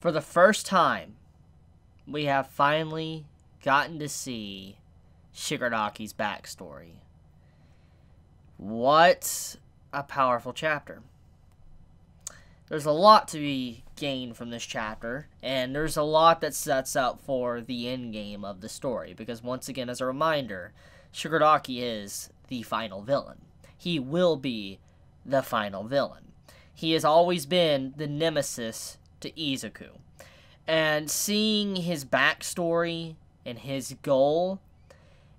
For the first time, we have finally gotten to see Shigaraki's backstory. What a powerful chapter. There's a lot to be gained from this chapter, and there's a lot that sets up for the end game of the story, because once again, as a reminder, Shigaraki is the final villain. He will be the final villain. He has always been the nemesis to Izuku. And seeing his backstory and his goal,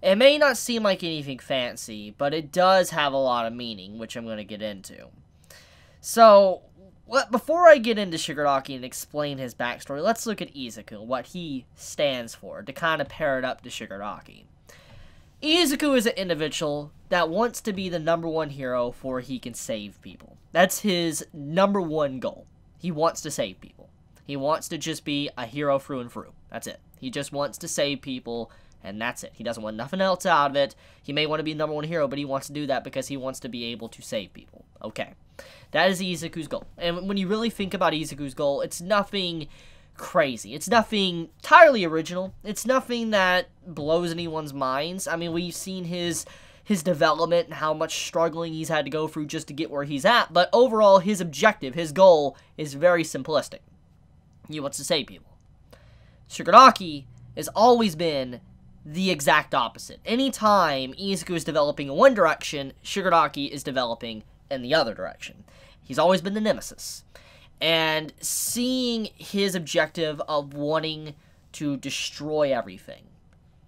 it may not seem like anything fancy, but it does have a lot of meaning, which I'm going to get into. So, before I get into Shigaraki and explain his backstory, let's look at Izuku, what he stands for, to kind of pair it up to Shigaraki. Izuku is an individual that wants to be the number one hero for he can save people. That's his number one goal. He wants to save people. He wants to just be a hero through and through. That's it. He just wants to save people, and that's it. He doesn't want nothing else out of it. He may want to be the number one hero, but he wants to do that because he wants to be able to save people. Okay. That is Izuku's goal. And when you really think about Izuku's goal, it's nothing crazy. It's nothing entirely original. It's nothing that blows anyone's minds. I mean, we've seen his his development and how much struggling he's had to go through just to get where he's at, but overall his objective, his goal is very simplistic. He wants to save people. Shigaraki has always been the exact opposite. Anytime Izuku is developing in one direction, Shigaraki is developing in the other direction. He's always been the nemesis. And seeing his objective of wanting to destroy everything,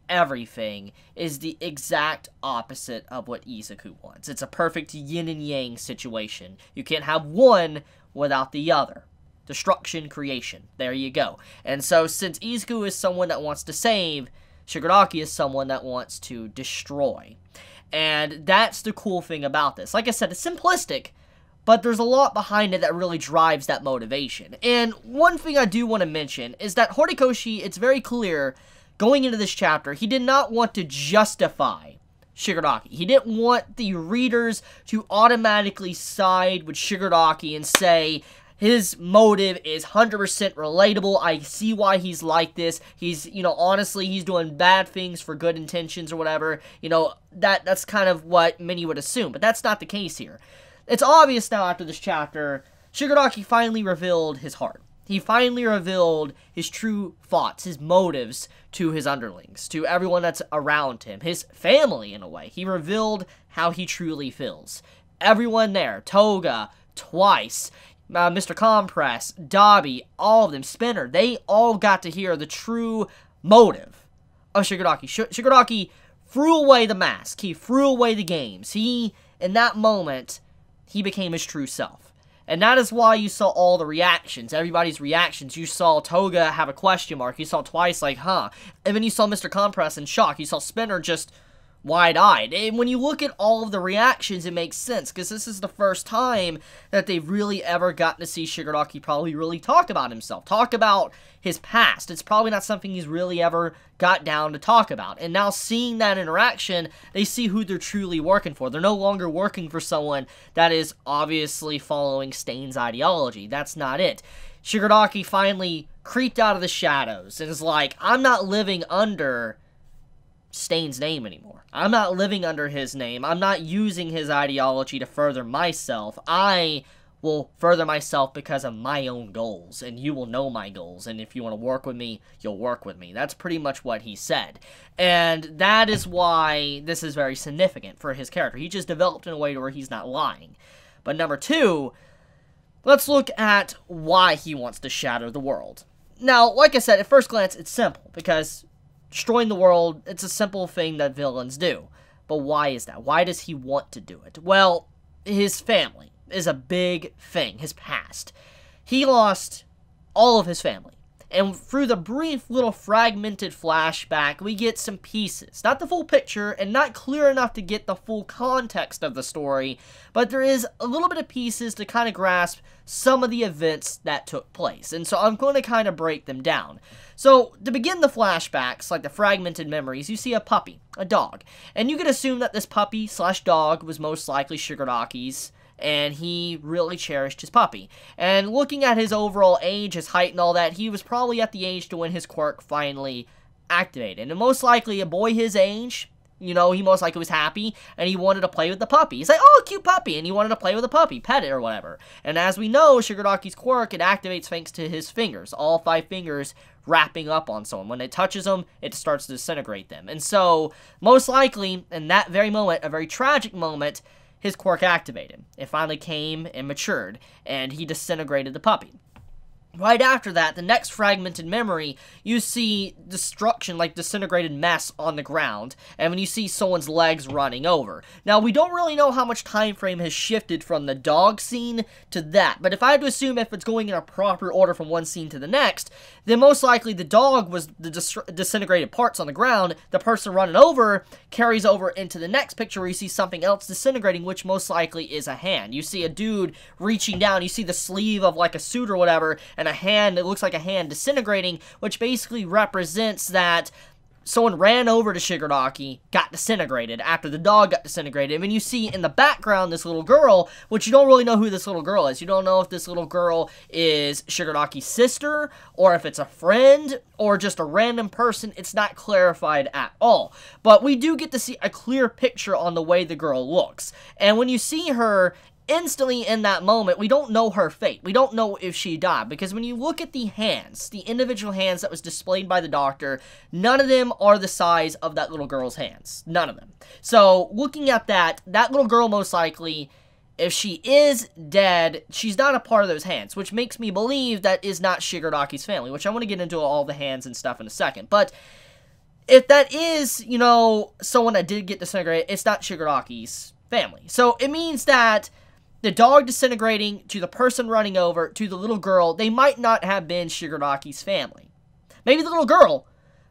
everything, is the exact opposite of what Izuku wants. It's a perfect yin and yang situation. You can't have one without the other destruction, creation. There you go. And so, since Izuku is someone that wants to save, Shigaraki is someone that wants to destroy. And that's the cool thing about this. Like I said, it's simplistic, but there's a lot behind it that really drives that motivation. And one thing I do want to mention is that Horikoshi, it's very clear going into this chapter, he did not want to justify Shigaraki. He didn't want the readers to automatically side with Shigaraki and say, his motive is 100% relatable. I see why he's like this. He's, you know, honestly, he's doing bad things for good intentions or whatever. You know, that that's kind of what many would assume, but that's not the case here. It's obvious now after this chapter, Shigaraki finally revealed his heart. He finally revealed his true thoughts, his motives to his underlings, to everyone that's around him, his family in a way. He revealed how he truly feels. Everyone there, Toga, twice, uh, Mr. Compress, Dabi, all of them, Spinner, they all got to hear the true motive of Shigaraki. Sh Shigaraki threw away the mask. He threw away the games. He, in that moment, he became his true self. And that is why you saw all the reactions, everybody's reactions. You saw Toga have a question mark. You saw twice like, huh. And then you saw Mr. Compress in shock. You saw Spinner just wide-eyed. And when you look at all of the reactions, it makes sense, because this is the first time that they've really ever gotten to see Shigaraki probably really talk about himself, talk about his past. It's probably not something he's really ever got down to talk about. And now seeing that interaction, they see who they're truly working for. They're no longer working for someone that is obviously following Stain's ideology. That's not it. Shigaraki finally creeped out of the shadows and is like, I'm not living under Stain's name anymore. I'm not living under his name. I'm not using his ideology to further myself. I will further myself because of my own goals, and you will know my goals, and if you want to work with me, you'll work with me. That's pretty much what he said. And that is why this is very significant for his character. He just developed in a way to where he's not lying. But number two, let's look at why he wants to shatter the world. Now, like I said, at first glance, it's simple, because destroying the world, it's a simple thing that villains do. But why is that? Why does he want to do it? Well, his family is a big thing, his past. He lost all of his family. And through the brief little fragmented flashback, we get some pieces. Not the full picture, and not clear enough to get the full context of the story, but there is a little bit of pieces to kind of grasp some of the events that took place. And so I'm going to kind of break them down. So, to begin the flashbacks, like the fragmented memories, you see a puppy, a dog. And you can assume that this puppy slash dog was most likely Shigaraki's and he really cherished his puppy. And looking at his overall age, his height, and all that, he was probably at the age to when his quirk finally activated. And most likely, a boy his age, you know, he most likely was happy and he wanted to play with the puppy. He's like, oh, cute puppy. And he wanted to play with the puppy, pet it or whatever. And as we know, Shigaraki's quirk, it activates thanks to his fingers. All five fingers wrapping up on someone. When it touches them, it starts to disintegrate them. And so, most likely, in that very moment, a very tragic moment, his quirk activated. It finally came and matured, and he disintegrated the puppy. Right after that, the next fragmented memory, you see destruction, like disintegrated mess on the ground, and when you see someone's legs running over. Now, we don't really know how much time frame has shifted from the dog scene to that, but if I had to assume if it's going in a proper order from one scene to the next, then most likely the dog was the dis disintegrated parts on the ground, the person running over carries over into the next picture where you see something else disintegrating, which most likely is a hand. You see a dude reaching down, you see the sleeve of like a suit or whatever, and and a hand that looks like a hand disintegrating, which basically represents that someone ran over to Shigaraki, got disintegrated after the dog got disintegrated. And when you see in the background this little girl, which you don't really know who this little girl is. You don't know if this little girl is Shigaraki's sister, or if it's a friend, or just a random person. It's not clarified at all. But we do get to see a clear picture on the way the girl looks. And when you see her instantly in that moment, we don't know her fate. We don't know if she died because when you look at the hands, the individual hands that was displayed by the doctor, none of them are the size of that little girl's hands. None of them. So, looking at that, that little girl most likely if she is dead, she's not a part of those hands, which makes me believe that is not Shigaraki's family, which I want to get into all the hands and stuff in a second. But if that is, you know, someone that did get disintegrated, it's not Shigaraki's family. So it means that the dog disintegrating to the person running over to the little girl, they might not have been Shigaraki's family. Maybe the little girl,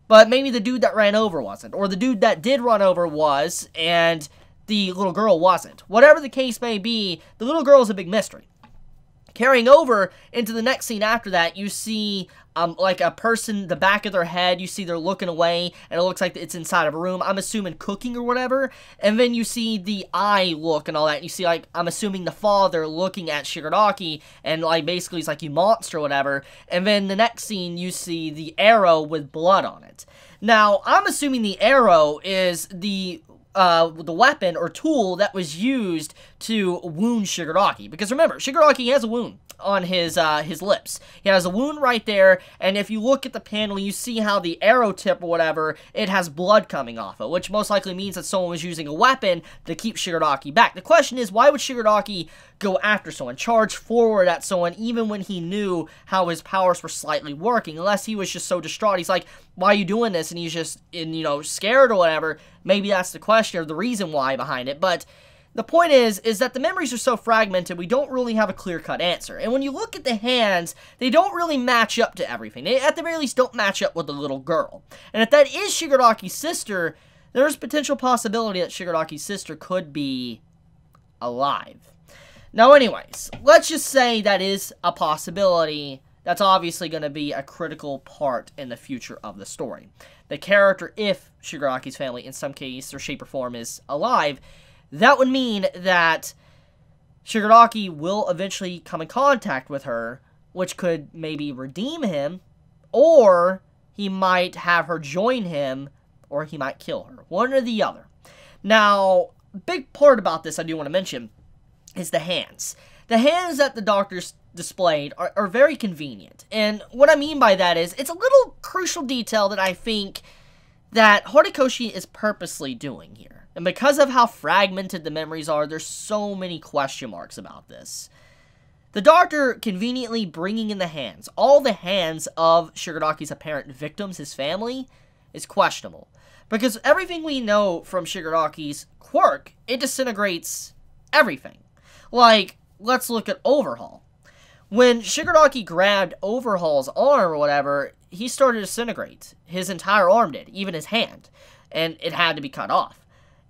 but maybe the dude that ran over wasn't. Or the dude that did run over was, and the little girl wasn't. Whatever the case may be, the little girl is a big mystery. Carrying over into the next scene after that, you see um, like a person, the back of their head, you see they're looking away, and it looks like it's inside of a room. I'm assuming cooking or whatever. And then you see the eye look and all that. And you see, like, I'm assuming the father looking at Shigaraki, and, like, basically he's like, you monster or whatever. And then the next scene, you see the arrow with blood on it. Now, I'm assuming the arrow is the uh, the weapon or tool that was used to wound Shigaraki. Because remember, Shigaraki has a wound on his uh, his lips. He has a wound right there, and if you look at the panel, you see how the arrow tip or whatever, it has blood coming off it, which most likely means that someone was using a weapon to keep Shigaraki back. The question is, why would Shigaraki go after someone, charge forward at someone, even when he knew how his powers were slightly working, unless he was just so distraught. He's like, why are you doing this? And he's just, in, you know, scared or whatever. Maybe that's the question or the reason why behind it, but the point is, is that the memories are so fragmented, we don't really have a clear-cut answer. And when you look at the hands, they don't really match up to everything. They, at the very least, don't match up with the little girl. And if that is Shigaraki's sister, there's potential possibility that Shigaraki's sister could be alive. Now, anyways, let's just say that is a possibility. That's obviously going to be a critical part in the future of the story. The character, if Shigaraki's family in some case or shape or form is alive, that would mean that Shigaraki will eventually come in contact with her, which could maybe redeem him, or he might have her join him, or he might kill her. One or the other. Now, big part about this I do want to mention is the hands. The hands that the doctors displayed are, are very convenient. And what I mean by that is, it's a little crucial detail that I think that Horikoshi is purposely doing here. And because of how fragmented the memories are, there's so many question marks about this. The doctor conveniently bringing in the hands, all the hands of Shigaraki's apparent victims, his family, is questionable. Because everything we know from Shigaraki's quirk, it disintegrates everything. Like, let's look at Overhaul. When Shigaraki grabbed Overhaul's arm or whatever, he started to disintegrate. His entire arm did, even his hand. And it had to be cut off.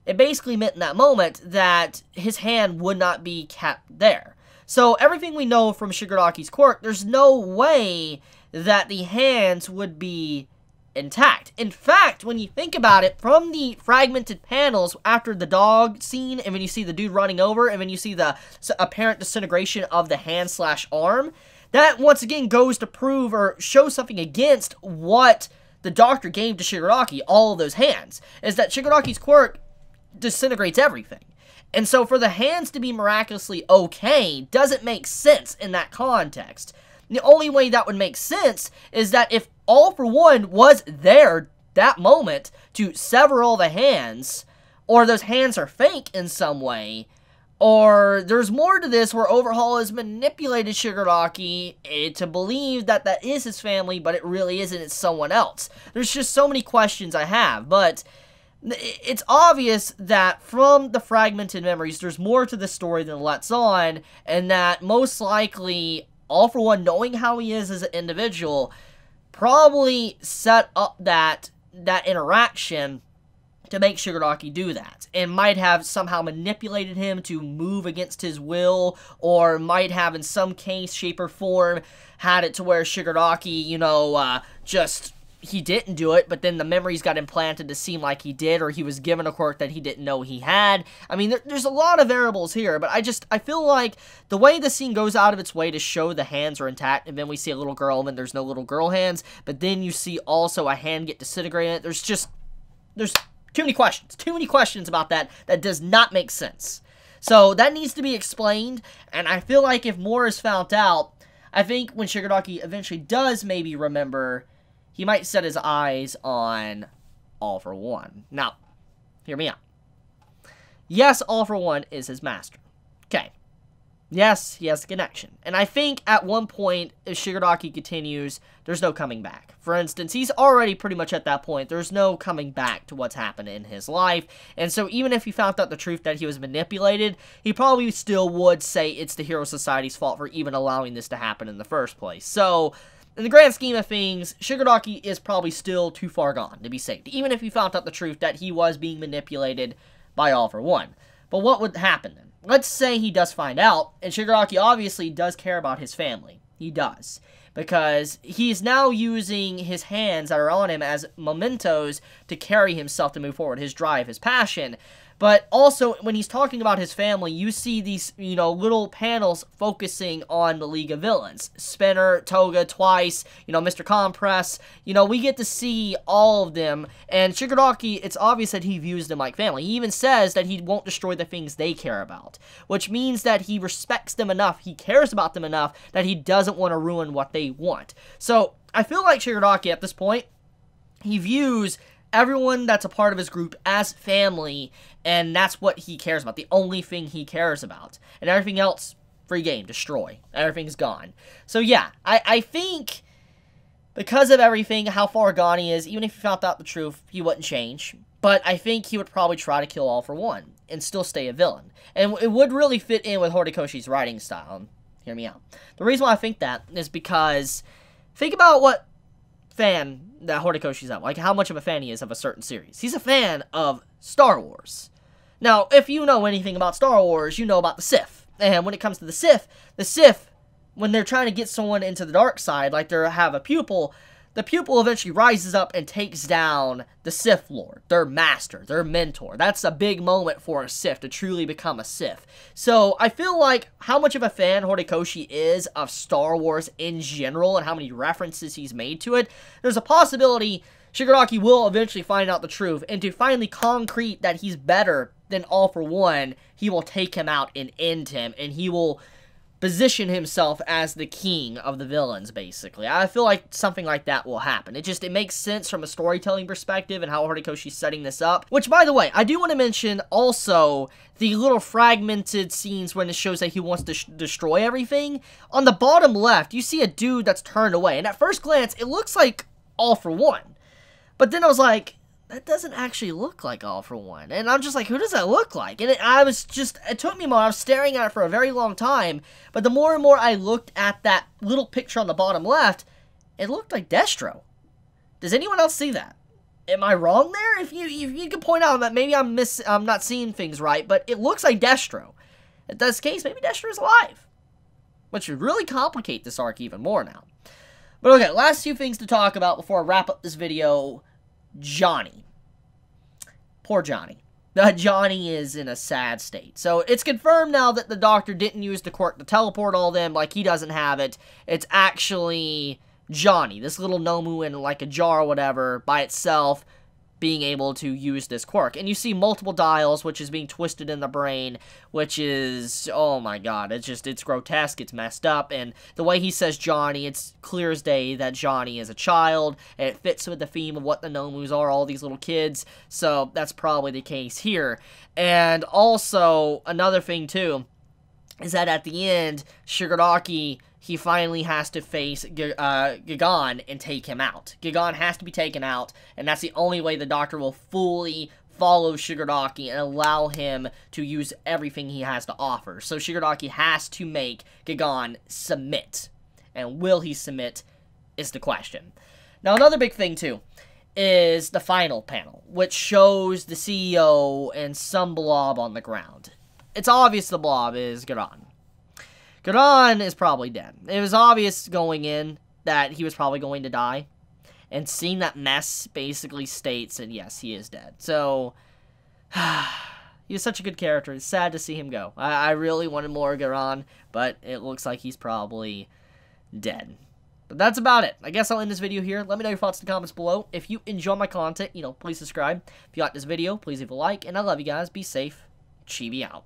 It basically meant in that moment that his hand would not be kept there. So everything we know from Shigaraki's quirk, there's no way that the hands would be intact. In fact, when you think about it, from the fragmented panels after the dog scene, and when you see the dude running over, and when you see the apparent disintegration of the hand slash arm, that once again goes to prove or show something against what the doctor gave to Shigaraki, all of those hands, is that Shigaraki's quirk disintegrates everything. And so for the hands to be miraculously okay doesn't make sense in that context. The only way that would make sense is that if All for One was there that moment to sever all the hands, or those hands are fake in some way, or there's more to this where Overhaul has manipulated Shigaraki eh, to believe that that is his family, but it really isn't, it's someone else. There's just so many questions I have, but it's obvious that from the fragmented memories, there's more to the story than lets on, and that most likely all for one, knowing how he is as an individual, probably set up that that interaction to make Shigaraki do that, and might have somehow manipulated him to move against his will, or might have in some case, shape, or form had it to where Shigaraki, you know, uh, just he didn't do it, but then the memories got implanted to seem like he did, or he was given a quirk that he didn't know he had. I mean, there, there's a lot of variables here, but I just, I feel like the way the scene goes out of its way to show the hands are intact, and then we see a little girl, and then there's no little girl hands, but then you see also a hand get disintegrated. There's just, there's too many questions, too many questions about that that does not make sense. So that needs to be explained, and I feel like if more is found out, I think when Shigaraki eventually does maybe remember he might set his eyes on All for One. Now, hear me out. Yes, All for One is his master. Okay. Yes, he has a connection. And I think at one point, if Shigaraki continues, there's no coming back. For instance, he's already pretty much at that point. There's no coming back to what's happened in his life. And so even if he found out the truth that he was manipulated, he probably still would say it's the Hero Society's fault for even allowing this to happen in the first place. So in the grand scheme of things, Shigaraki is probably still too far gone to be saved, even if he found out the truth that he was being manipulated by All for One. But what would happen then? Let's say he does find out, and Shigaraki obviously does care about his family. He does. Because he's now using his hands that are on him as mementos to carry himself to move forward, his drive, his passion. But also, when he's talking about his family, you see these, you know, little panels focusing on the League of Villains. Spinner, Toga, Twice, you know, Mr. Compress. You know, we get to see all of them. And Shigaraki, it's obvious that he views them like family. He even says that he won't destroy the things they care about. Which means that he respects them enough, he cares about them enough, that he doesn't want to ruin what they want. So, I feel like Shigaraki at this point, he views everyone that's a part of his group as family, and that's what he cares about. The only thing he cares about. And everything else, free game, destroy. Everything's gone. So yeah, I, I think because of everything, how far gone he is, even if he found out the truth, he wouldn't change. But I think he would probably try to kill all for one and still stay a villain. And it would really fit in with Horikoshi's writing style. Hear me out. The reason why I think that is because think about what fan that Horikoshi's at, like how much of a fan he is of a certain series. He's a fan of Star Wars. Now, if you know anything about Star Wars, you know about the Sith. And when it comes to the Sith, the Sith, when they're trying to get someone into the dark side, like they have a pupil, the pupil eventually rises up and takes down the Sith Lord, their master, their mentor. That's a big moment for a Sith to truly become a Sith. So I feel like how much of a fan Horikoshi is of Star Wars in general and how many references he's made to it, there's a possibility Shigaraki will eventually find out the truth, and to finally concrete that he's better than All for One, he will take him out and end him, and he will position himself as the king of the villains, basically. I feel like something like that will happen. It just, it makes sense from a storytelling perspective and how Horikoshi's setting this up. Which, by the way, I do want to mention also the little fragmented scenes when it shows that he wants to destroy everything. On the bottom left, you see a dude that's turned away. And at first glance, it looks like All for One. But then I was like, that doesn't actually look like All for One. And I'm just like, who does that look like? And it, I was just, it took me a. I was staring at it for a very long time. But the more and more I looked at that little picture on the bottom left, it looked like Destro. Does anyone else see that? Am I wrong there? If you if you could point out that maybe I'm miss I'm not seeing things right, but it looks like Destro. In this case, maybe Destro is alive. Which would really complicate this arc even more now. But okay, last few things to talk about before I wrap up this video. Johnny. Poor Johnny. Uh, Johnny is in a sad state. So it's confirmed now that the doctor didn't use the quirk to teleport all them, like he doesn't have it. It's actually Johnny, this little Nomu in like a jar or whatever, by itself, being able to use this quirk. And you see multiple dials, which is being twisted in the brain, which is, oh my god, it's just, it's grotesque, it's messed up, and the way he says Johnny, it's clear as day that Johnny is a child, and it fits with the theme of what the Nomus are, all these little kids, so that's probably the case here. And also, another thing too, is that at the end, Shigaraki he finally has to face G uh, Gigan and take him out. Gigan has to be taken out, and that's the only way the Doctor will fully follow Shigaraki and allow him to use everything he has to offer. So Shigaraki has to make Gigan submit. And will he submit is the question. Now, another big thing, too, is the final panel, which shows the CEO and some blob on the ground. It's obvious the blob is Gigan. Gigan is probably dead. It was obvious going in that he was probably going to die. And seeing that mess basically states that yes, he is dead. So, he was such a good character. It's sad to see him go. I, I really wanted more Gigan, but it looks like he's probably dead. But that's about it. I guess I'll end this video here. Let me know your thoughts in the comments below. If you enjoy my content, you know, please subscribe. If you like this video, please leave a like. And I love you guys. Be safe. Chibi out.